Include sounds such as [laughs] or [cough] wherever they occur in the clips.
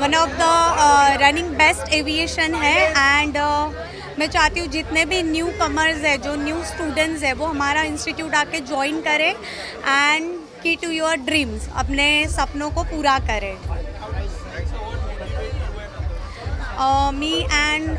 One of the running best aviation है and uh, मैं चाहती हूँ जितने भी न्यू कमर्स है, जो न्यू स्टूडेंट्स है, वो हमारा इंस्टीट्यूट आके ज्वाइन करें एंड की टू योर ड्रीम्स अपने सपनों को पूरा करें। uh, मी एंड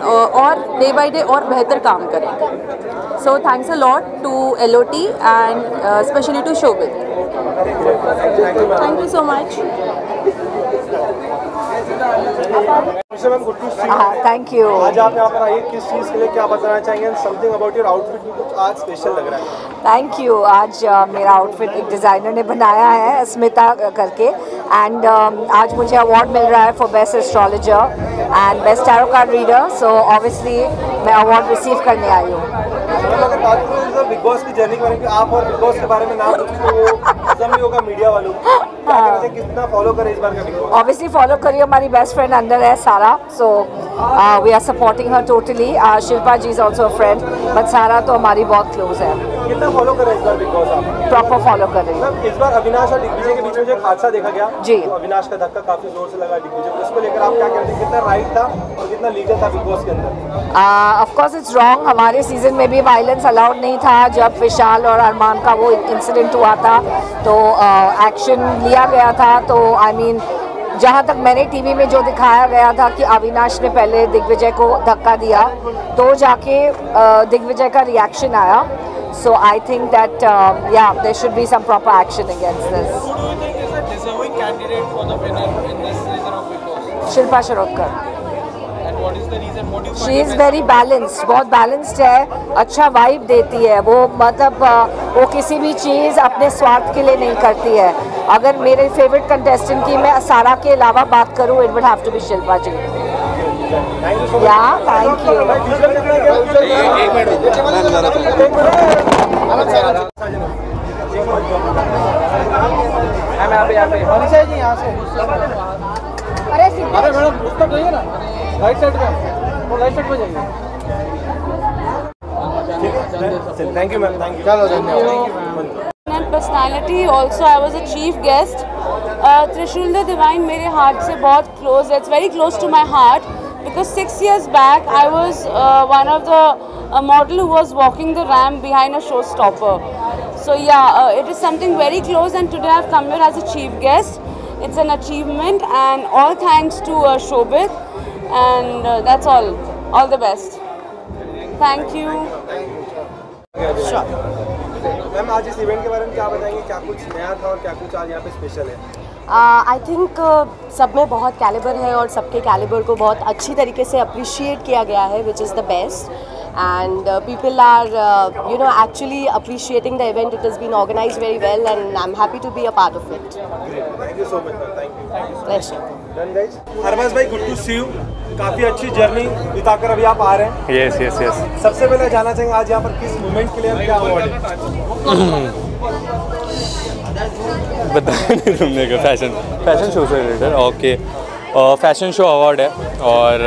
और डे बाय डे और बेहतर काम करें। So thanks a lot to L O T and specially to Shobit thank you so much thank you आज आप यहाँ पर आइए किस चीज़ के लिए क्या बताना चाहेंगे? समथिंग अबाउट योर आउटफिट भी कुछ आज स्पेशल लग रहा है। थैंक यू आज uh, मेरा आउटफिट एक डिज़ाइनर ने बनाया है स्मिता करके। एंड आज मुझे अवार्ड मिल रहा है for best astrologer and best tarot card reader so obviously मैं अवार्ड रिसीव करने आई हूँ। अगर बात करें बिग बॉस की जर्नी के बारे में आप और बिग बॉस के बारे में नाम तो वो हजम होगा मीडिया वालों को क्या कितना फॉलो करें इस बार का बिग बॉस? ऑब्वियसली फॉलो करिए हमारी बेस्ट फ्रेंड अंदर है Sara so we are supporting her totally Shilpa ji is also friend but Sara तो हमारी बहुत क्लोज है। कितना फॉलो करें इस बार बिग बॉस आप? प्रॉपर फॉलो कर। रही हूँ इस बार अविनाश और दिग्विजय के बीच में जो एक हादसा देखा गया जी। तो अविनाश का धक्का काफ़ी ज़ोर से लगा दिग्विजय को। इसको लेकर आप क्या कहते हैं कितना राइट था और कितना लीगल था बिग बॉस के अंदर? ऑफ़ कोर्स इट्स रॉन्ग हमारे सीज़न में भी वायलेंस अलाउड नहीं था। जब विशाल और अरमान का वो इंसिडेंट हुआ था तो एक्शन लिया गया था। तो आई मीन जहाँ तक मैंने टीवी में जो दिखाया गया था कि अविनाश ने पहले दिग्विजय को धक्का दिया तो जाके दिग्विजय का रिएक्शन आया। सो आई थिंक दैट या there should be some proper action against this Who do you think is a deserving candidate for the winner in this season of Big Boss? Shilpa Shirodkar And is the reason? What do you she is very balanced बहुत balanced है अच्छा vibe देती है वो मतलब वो किसी भी चीज़ अपने स्वार्थ के लिए नहीं करती है अगर मेरे फेवरेट कंटेस्टेंट की मैं सारा के अलावा बात करूँ it would have to be Shilpa ji you thank you अरे अरे मैडम उस तक जाइए ना राइट में राइट साइड पे जाइए थैंक यू मैम चलो धन्यवाद also I was a chief guest uh, Trishul the Divine मेरे heart से बहुत close है it's very close to my heart because six years back I was uh, one of the a model who was walking the ramp behind a showstopper so yeah uh, it is something very close and today I've come here as a chief guest it's an achievement and all thanks to uh, Shobit and uh, that's all all the best thank you ma'am आज इस event के बारे में क्या बताएंगे क्या कुछ नया था और क्या कुछ आज यहाँ पे स्पेशल है आई थिंक सब में बहुत कैलिबर है और सबके कैलिबर को बहुत अच्छी तरीके से अप्रिशिएट किया गया है which is the best and people are you know actually appreciating the event it is been organise very well and I am happy to be a part of it Harbaz भाई good to see you काफ़ी अच्छी journey बिताकर अभी आप आ रहे हैं। Yes yes yes सबसे पहले जाना चाहेंगे आज यहाँ पर किस मूवमेंट के लिए क्या अवार्ड है? [clears throat] बताया [laughs] नहीं तुमने का फ़ैशन फ़ैशन शो से related okay fashion show award है और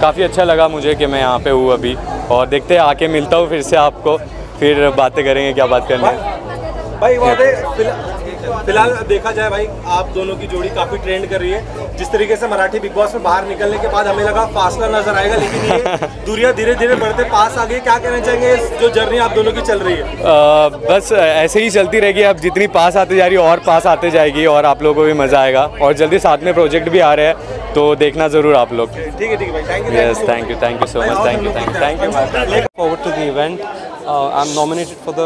काफ़ी अच्छा लगा मुझे कि मैं यहाँ पे हूँ अभी। और देखते हैं आके मिलता हूँ फिर से आपको। फिर बातें करेंगे क्या बात करनी है। भाई बात है फ़िलहाल देखा जाए भाई आप दोनों की जोड़ी काफ़ी ट्रेंड कर रही है। जिस तरीके से मराठी बिग बॉस में बाहर निकलने के बाद हमें लगा फासला नज़र आएगा लेकिन ये [laughs] दूरियाँ धीरे धीरे बढ़ते पास आ गई क्या कहना चाहेंगे जो जर्नी आप दोनों की चल रही है? अ, बस ऐसे ही चलती रहेगी अब जितनी पास आते जा रही है और पास आते जाएगी और आप लोगों को भी मज़ा आएगा। और जल्दी साथ में प्रोजेक्ट भी आ रहे हैं तो देखना ज़रूर आप लोग। ठीक है ठीक है भाई thank you yes thank you thank you so much thank you thank you thank you forward to the event. Uh, am nominated for the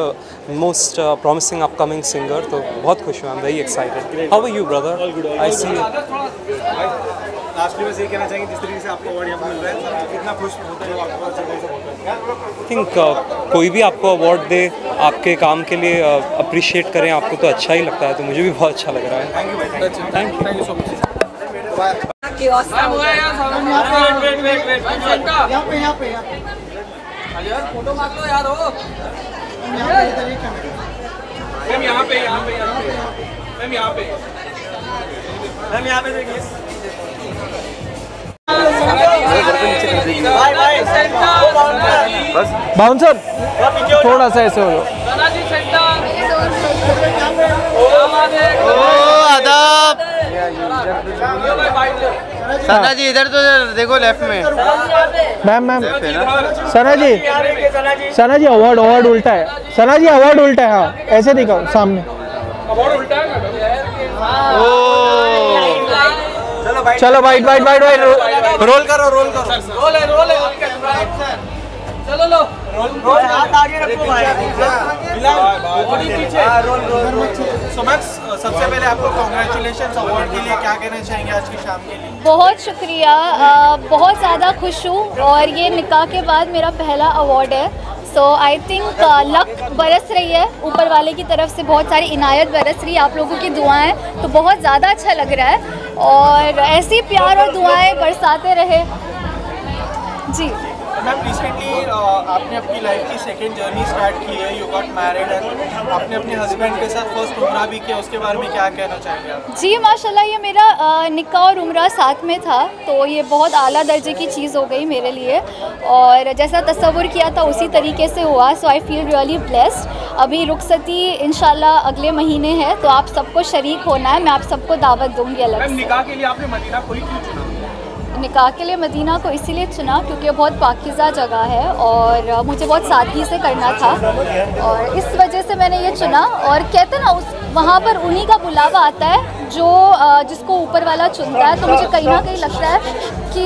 most promising promising upcoming singer. तो बहुत खुश हूँ. I'm very excited. How are you, brother? All good, all I good. see. Last में यही कहना चाहेंगे जिस तरीके से आपको अवार्ड यहाँ पर मिल रहा है कितना खुश होते हैं आपको और जगह से होता है I think uh, कोई भी आपको अवार्ड दे आपके काम के लिए अप्रिशिएट uh, करें आपको तो अच्छा ही लगता है तो मुझे भी बहुत अच्छा लग रहा है थैंक यू भाई That's it. You. Thank you so much. Ma'am यहाँ पे यहाँ पे यहाँ पे। मैम यहाँ पे। मैम यहाँ पे देखिए। बाउंसर थोड़ा सा ऐसे हो जाओ। सना जी इधर तो देखो लेफ़्ट में। Ma'am ma'am Sana ji Sana ji award award उल्टा है। सना जी अवार्ड उल्टा है हाँ। ऐसे दिखाओ सामने। चलो white white white white roll करो रोल करो। रोल है रोल है चलो लो। रोल हाथ आगे रखो भाई। बॉडी पीछे। रोल रोल सो मैम सबसे पहले आपको कांग्रेचुलेशंस अवार्ड के लिए क्या कहना चाहेंगे आज की शाम के लिए? बहुत शुक्रिया। बहुत ज़्यादा खुश हूँ और ये निकाह के बाद मेरा पहला अवार्ड है। सो आई थिंक लक बरस रही है। ऊपर वाले की तरफ़ से बहुत सारी इनायत बरस रही है। आप लोगों की दुआएँ तो बहुत ज़्यादा अच्छा लग रहा है। और ऐसे ही प्यार और दुआएँ बरसाते रहे। जी। मैम रिसेंटली आपने अपनी लाइफ की सेकंड जर्नी स्टार्ट की है यू गॉट मैरिड एंड आपने अपने हस्बैंड के साथ फ़र्स्ट उम्रा भी किया उसके बारे में क्या कहना चाहेंगे आप? जी माशाल्लाह ये मेरा निका और उम्रा साथ में था तो ये बहुत आला दर्जे की चीज़ हो गई मेरे लिए। और जैसा तस्वुर किया था उसी तरीके से हुआ so I feel really blessed अभी रुखसती इंशाल्लाह अगले महीने है तो आप सबको शरीक होना है मैं आप सबको दावत दूँगी अलग निकाह के लिए आपने मदीना कोई क्यों चुना? निकाह के लिए मदीना को इसीलिए चुना क्योंकि बहुत पाकिज़ा जगह है और मुझे बहुत सादगी से करना था। और इस वजह से मैंने ये चुना और कहते ना, उस, वहाँ पर उन्हीं का बुलावा आता है जो जिसको ऊपर वाला चुनता है। तो मुझे कहीं ना कहीं लगता है कि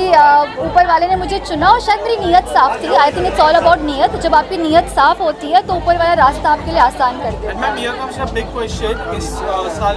ऊपर वाले ने मुझे चुना और शायद मेरी नीयत साफ़ थी। I think it's all about नीयत। जब आपकी नीयत साफ़ होती है तो ऊपर वाला रास्ता आपके लिए आसान कर देता है।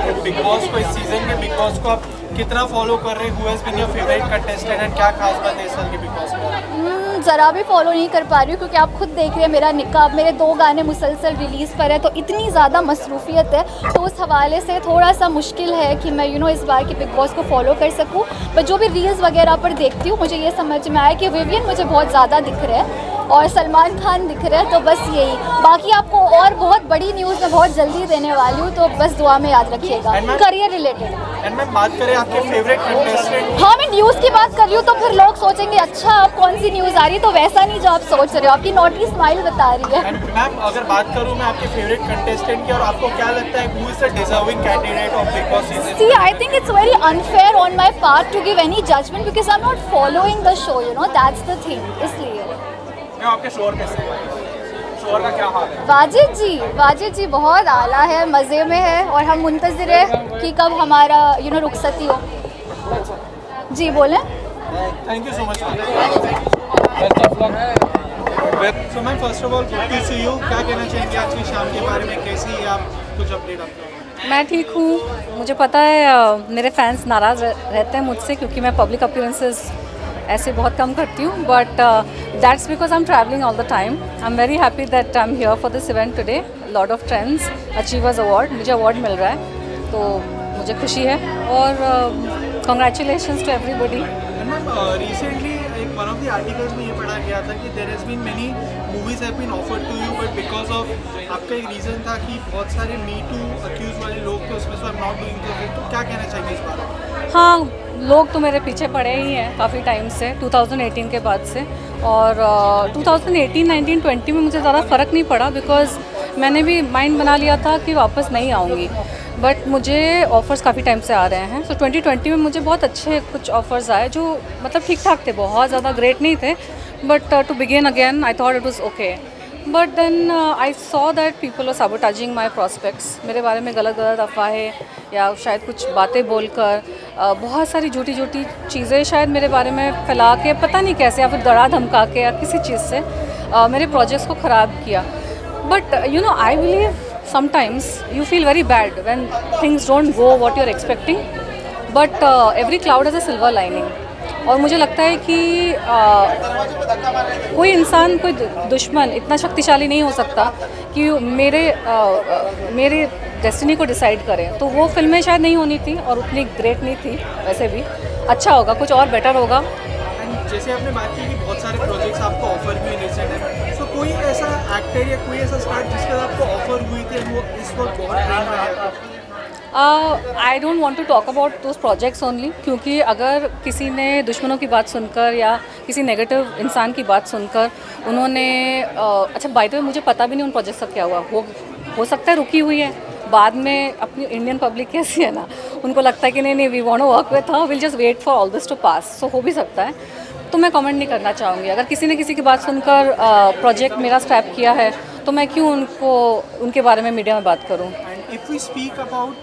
के बिग बॉस को, इस सीज़न के बिग बॉस को आप कितना फॉलो कर रहे हैं? योर फेवरेट कंटेस्टेंट एंड क्या खास बात है इस साल के बिग बॉस ज़रा भी फॉलो नहीं कर पा रही हूँ क्योंकि आप खुद देख रहे हैं मेरा निकाब मेरे दो गाने मुसलसल रिलीज़ पर है तो इतनी ज़्यादा मसरूफियत है तो उस हवाले से थोड़ा सा मुश्किल है कि मैं यू you नो know, इस बार के बिग बॉस को फॉलो कर सकूँ। पर जो भी रील्स वगैरह पर देखती हूँ मुझे ये समझ में आया कि विवियन मुझे बहुत ज़्यादा दिख रहा है और सलमान खान दिख रहे हैं तो बस यही। बाकी आपको और बहुत बड़ी न्यूज़ मैं बहुत जल्दी देने वाली हूँ तो बस दुआ में याद रखिएगा। करियर रिलेटेड एंड मैम बात करें आपके फेवरेट कंटेस्टेंट हाँ मैं न्यूज़ की बात कर रही हूँ तो फिर लोग सोचेंगे अच्छा आप कौन सी न्यूज़ आ रही है? तो वैसा नहीं जो आप सोच रहे हो आपकी नोटी स्माइल बता रही है। मैम अगर बात करूँ मैं आपके फेवरेट कंटेस्टेंट की और आपको क्या लगता है who is the deserving candidate of Big Boss season See, I think it's very unfair on my part to give any judgment because I'm not following the show, you know, that's the thing. इसलिए मैं आपके शोर कैसे? हैं? का क्या हाल है? वाजिद जी वाजिद जी बहुत आला है मज़े में है और हम मुंतज़र है कि कब हमारा यू नो रुखसती हो। जी बोलें। Thank you so much so ma'am first of all good to see you क्या कहना चाहेंगे आज की शाम के बारे में? कैसी है आप? कुछ अपडेट आपको मैं ठीक हूँ। मुझे पता है मेरे फैंस नाराज़ रहते हैं मुझसे क्योंकि मैं पब्लिक अपीयरेंसेस ऐसे बहुत कम करती हूँ but that's because I am travelling all the time I am very happy that I am here for this event today lord of trends achievers award मुझे अवार्ड मिल रहा है तो मुझे खुशी है और कॉन्ग्रेचुलेशन टू एवरीबडी रिसेंटली एक वन ऑफ़ द आर्टिकल्स में ये पढ़ा गया था कि there has been many movies have been offered to you but because of आपका एक रीज़न था कि बहुत सारे मी टू अक्यूज वाले लोग थे उसमें से आई एम नॉट डूइंग तो क्या कहना चाहेंगे इस बारे में? हाँ लोग तो मेरे पीछे पड़े ही हैं काफ़ी टाइम से 2018 के बाद से। और uh, 2018, 19, 20 में मुझे ज़्यादा फ़र्क नहीं पड़ा बिकॉज़ मैंने भी माइंड बना लिया था कि वापस नहीं आऊँगी। बट मुझे ऑफ़र्स काफ़ी टाइम से आ रहे हैं। सो so, 2020 में मुझे बहुत अच्छे कुछ ऑफ़र्स आए जो मतलब ठीक ठाक थे बहुत ज़्यादा ग्रेट नहीं थे। But to begin again I thought it was okay but then I saw that people are sabotaging my prospects मेरे बारे में गलत गलत अफवाहें या शायद कुछ बातें बोलकर uh, बहुत सारी झूठी झूठी चीज़ें शायद मेरे बारे में फैला के पता नहीं कैसे या फिर दड़ा धमका के या किसी चीज़ से uh, मेरे प्रोजेक्ट्स को ख़राब किया. But you know I believe sometimes you feel very bad when things don't go what you are expecting but every cloud has a silver lining. और मुझे लगता है कि uh, कोई इंसान कोई दुश्मन इतना शक्तिशाली नहीं हो सकता कि मेरे uh, मेरे डेस्टिनी को डिसाइड करें। तो वो फ़िल्में शायद नहीं होनी थी और उतनी ग्रेट नहीं थी वैसे भी। अच्छा होगा कुछ और बेटर होगा। जैसे आपने बात की कि बहुत सारे प्रोजेक्ट्स आपको ऑफ़र भी रिसेंट है। सो कोई ऐसा एक्टर या कोई ऐसा स्टार जिसके आपको ऑफ़र हुई थी वो इस वक्त बहुत I don't want to talk about those projects only क्योंकि अगर किसी ने दुश्मनों की बात सुनकर या किसी नेगेटिव इंसान की बात सुनकर उन्होंने uh, अच्छा बाय द वे मुझे पता भी नहीं उन प्रोजेक्ट्स का क्या हुआ। हो हो सकता है रुकी हुई है। बाद में अपनी इंडियन पब्लिक [laughs] कैसी है ना? उनको लगता है कि नहीं नहीं वी वॉन्ट वर्क विथ हाँ will just wait for all this to pass so हो भी सकता है। तो मैं कमेंट नहीं करना चाहूँगी। अगर किसी ने किसी की बात सुनकर प्रोजेक्ट मेरा स्क्रैप किया है तो मैं क्यों उनको उनके बारे में मीडिया में बात करूँ? If we speak about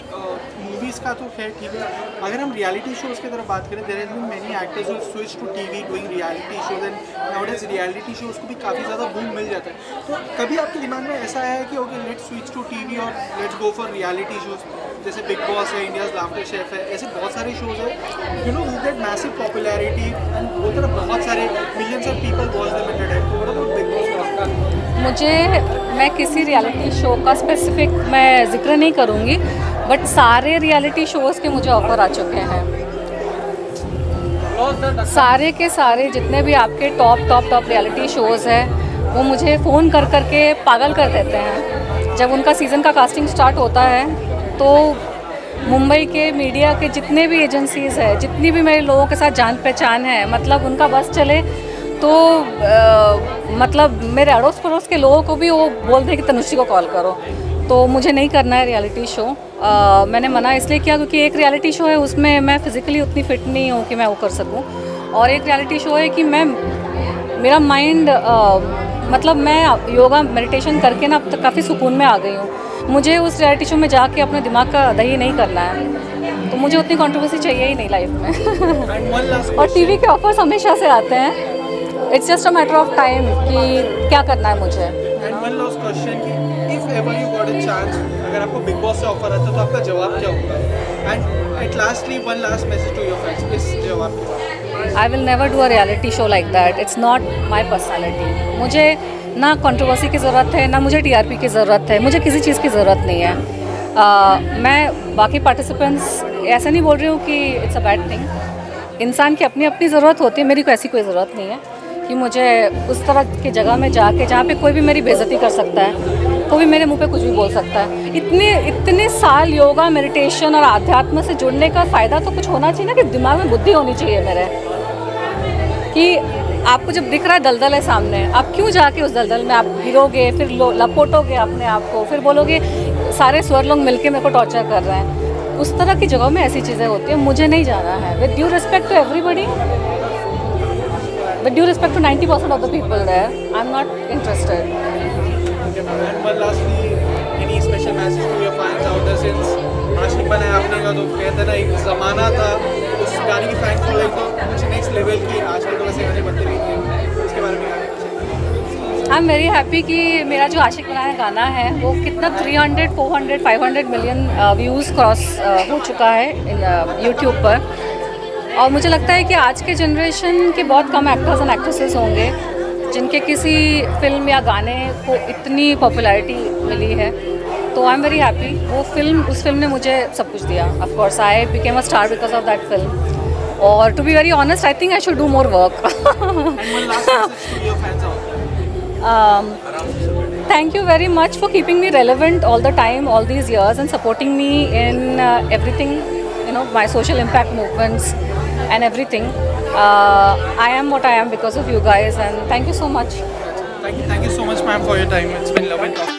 movies का तो खैर ठीक है। अगर हम रियलिटी शोज़ की तरफ़ बात करें there has been many actors who switch to T V doing reality shows and nowadays reality shows को भी काफ़ी ज़्यादा बूम मिल जाता है। तो कभी आपके दिमाग में ऐसा आया है कि okay let switch to T V और let's go for reality shows जैसे बिग बॉस है इंडियाज लाफ्टर शेफ है, ऐसे बहुत सारे शोज़ है you know who get massive popularity and वो तरफ़ बहुत सारे मिलियंस ऑफ़ पीपल वॉच तो व्हाट अबाउट बिग बॉस मुझे, मैं किसी रियलिटी शो का स्पेसिफिक मैं ज़िक्र नहीं करूँगी बट सारे रियलिटी शोज़ के मुझे ऑफ़र आ चुके हैं। सारे के सारे जितने भी आपके top top top reality shows हैं, वो मुझे फ़ोन कर कर के पागल कर देते हैं। जब उनका सीज़न का कास्टिंग स्टार्ट होता है तो मुंबई के मीडिया के जितने भी एजेंसीज़ है, जितनी भी मेरे लोगों के साथ जान पहचान है मतलब उनका बस चले तो आ, मतलब मेरे अड़ोस पड़ोस के लोगों को भी वो बोलते हैं कि तनुश्री को कॉल करो। तो मुझे नहीं करना है रियलिटी शो। आ, मैंने मना इसलिए किया क्योंकि एक रियलिटी शो है उसमें मैं फ़िज़िकली उतनी फ़िट नहीं हूँ कि मैं वो कर सकूँ। और एक रियलिटी शो है कि मैं मेरा माइंड मतलब मैं योगा मेडिटेशन करके ना अब तक काफ़ी सुकून में आ गई हूँ। मुझे उस रियलिटी शो में जाके अपने दिमाग का दही नहीं करना है। तो मुझे उतनी कंट्रोवर्सी चाहिए ही नहीं लाइफ में। और टीवी के ऑफर्स हमेशा से आते हैं। It's just a matter of time कि क्या करना है मुझे। एंड वन लास्ट क्वेश्चन कि if ever you got chance अगर आपको बिग बॉस से ऑफ़र आता तो आपका जवाब क्या होगा? And at lastly one last message to your friends इस जवाब के I will never do a reality show like that it's not my personality मुझे ना कंट्रोवर्सी की ज़रूरत है ना मुझे टीआरपी की ज़रूरत है मुझे किसी चीज़ की ज़रूरत नहीं है। uh, मैं बाकी पार्टिसिपेंट्स ऐसा नहीं बोल रही हूँ कि इट्स अ बैड थिंग इंसान की अपनी अपनी ज़रूरत होती है मेरी को ऐसी कोई ज़रूरत नहीं है। कि मुझे उस तरह की जगह में जाके, जहाँ पे कोई भी मेरी बेइज्जती कर सकता है, कोई भी मेरे मुँह पे कुछ भी बोल सकता है। इतने इतने साल योगा मेडिटेशन और आध्यात्म से जुड़ने का फ़ायदा तो कुछ होना चाहिए ना, कि दिमाग में बुद्धि होनी चाहिए मेरे। कि आपको जब दिख रहा है दलदल है सामने, आप क्यों जाके उस दलदल में आप गिरोगे, फिर लपोटोगे अपने आप को, फिर बोलोगे, सारे स्वर लोग मिलके मेरे को टॉर्चर कर रहे हैं। उस तरह की जगहों में ऐसी चीज़ें होती हैं, मुझे नहीं जाना है। With due respect to everybody with due respect to 90% of the people there, I'm not interested. Okay, and one lastly, any special message to your fans out there? Since Aashiq Banaya Aapne का तो कहते ना एक ज़माना था उस गाने की फ़ैन फॉलोइंग तो कुछ नेक्स्ट लेवल की आजकल तो वैसे गाने बनते नहीं हैं। उसके बारे में आई एम वेरी हैप्पी कि मेरा जो आशिक बनाया गाना है वो कितना 300, 400, 500 मिलियन व्यूज़ क्रॉस हो चुका है यूट्यूब uh, पर। और मुझे लगता है कि आज के जनरेशन के बहुत कम एक्टर्स एंड एक्ट्रेसेस होंगे जिनके किसी फ़िल्म या गाने को इतनी पॉपुलैरिटी मिली है। तो आई एम वेरी हैप्पी वो फ़िल्म उस फ़िल्म ने मुझे सब कुछ दिया। Of course I became a star because of that film और to be very honest I think I should do more work thank you very much for keeping me relevant all the time all these years and supporting me in uh, everything you know my social impact movements. And everything uh, i am what i am because of you guys and thank you so much Thank you, thank you so much, ma'am, for your time. It's been lovely.